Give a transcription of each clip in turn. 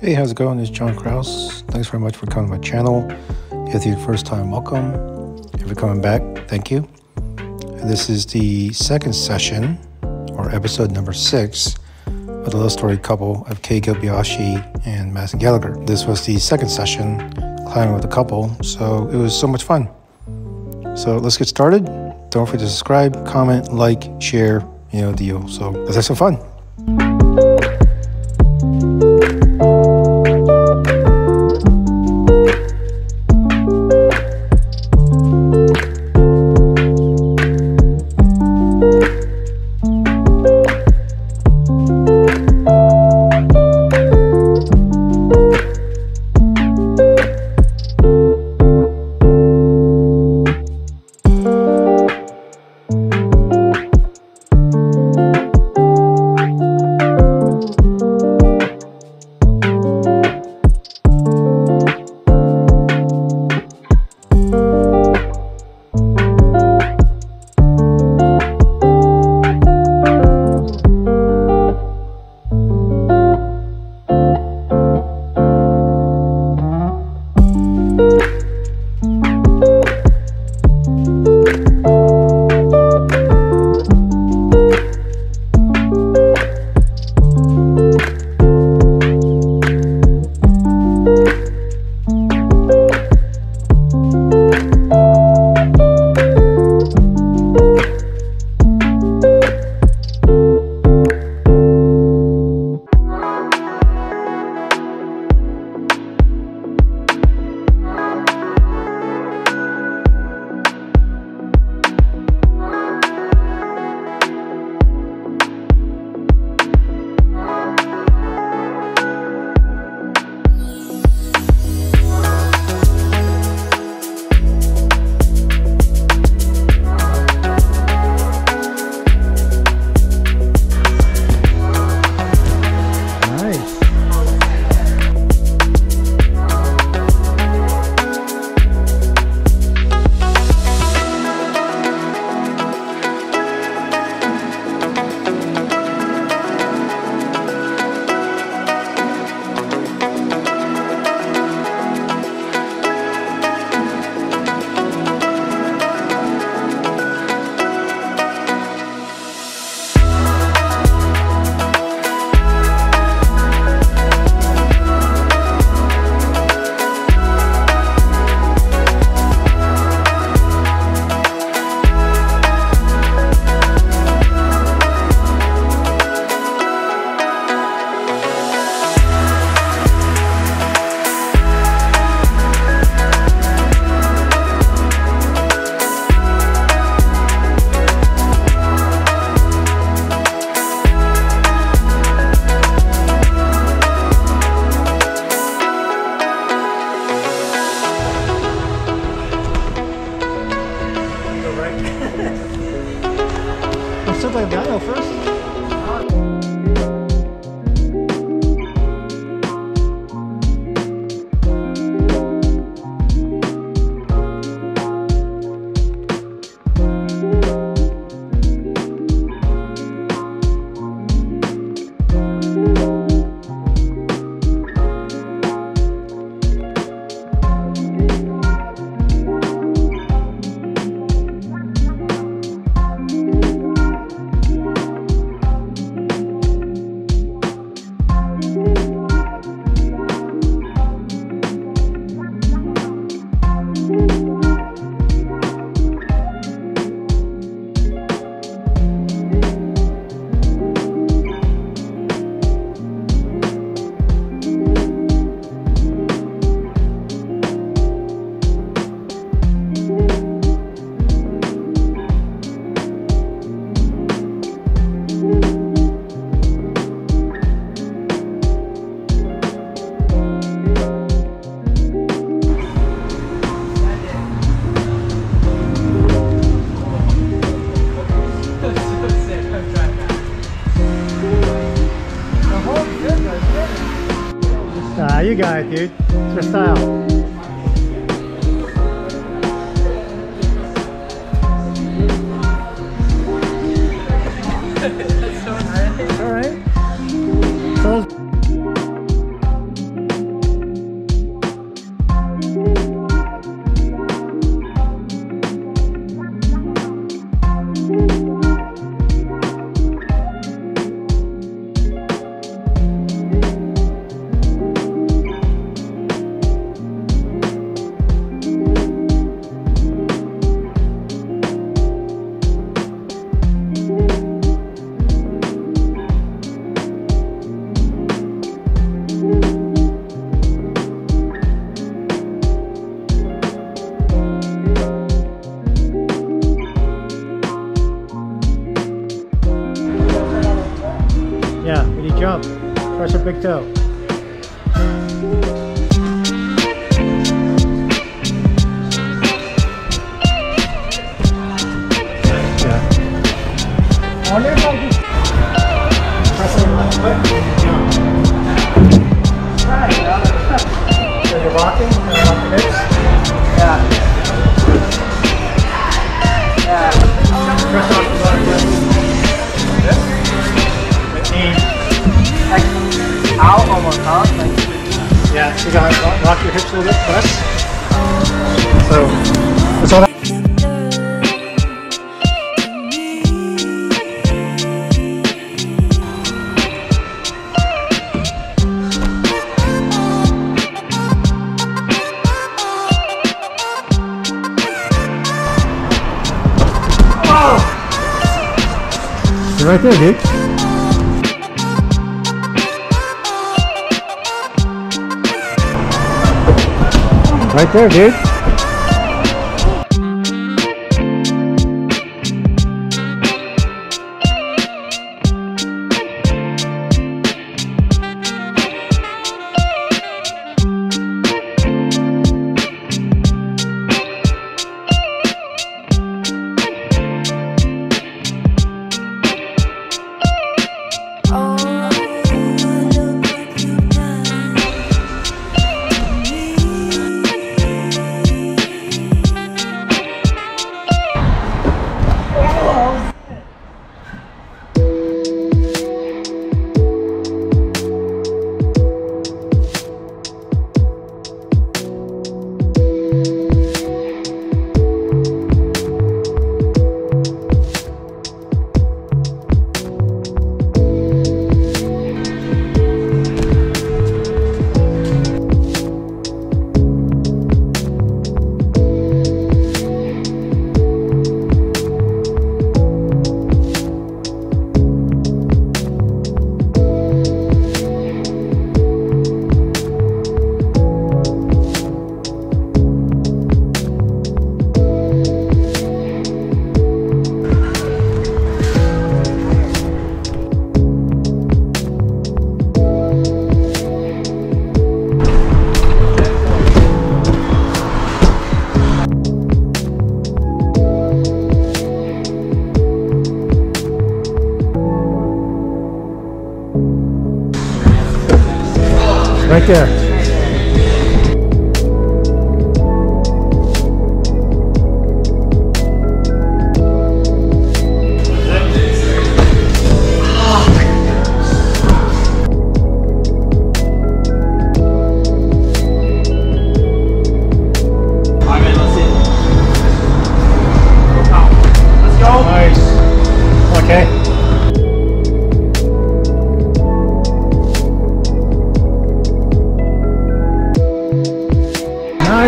Hey, how's it going? It's Jon Krause. Thanks very much for coming to my channel. If it's your first time, welcome. If you're coming back, thank you. This is the second session, or episode number six, of the love story couple of Kei Kobayashi and Madison Gallagher. This was the second session, climbing with the couple, so it was so much fun. So let's get started. Don't forget to subscribe, comment, like, share, you know, deal. So let's have some fun. It, dude. It's your style. Big toe. Đó mình Yeah, you gotta rock, your hips a little bit, press. So, that's all that. Right there, dude. Right there, dude. Right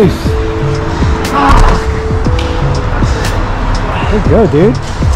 Nice. Ah. Good go, dude.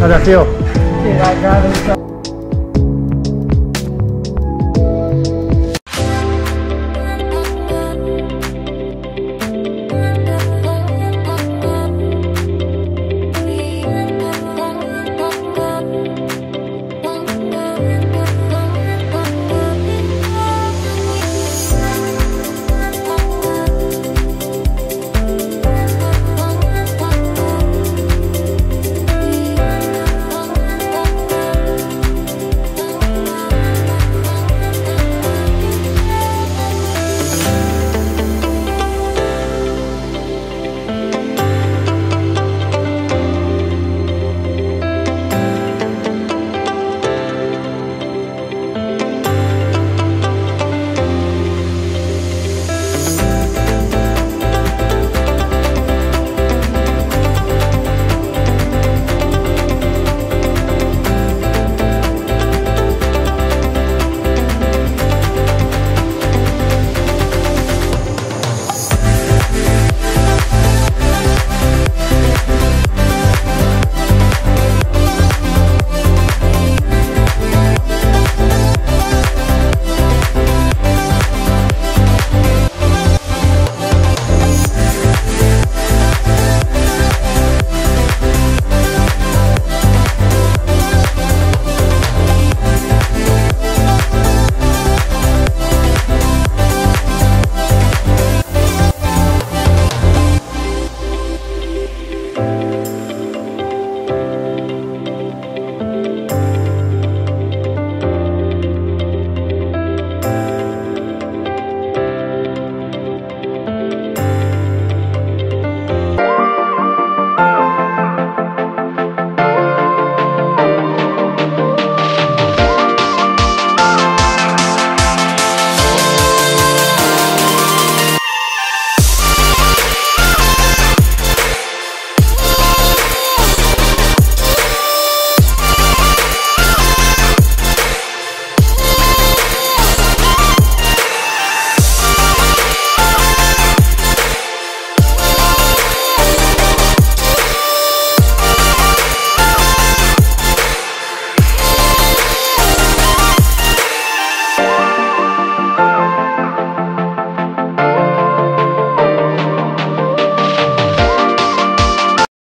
How'd that feel?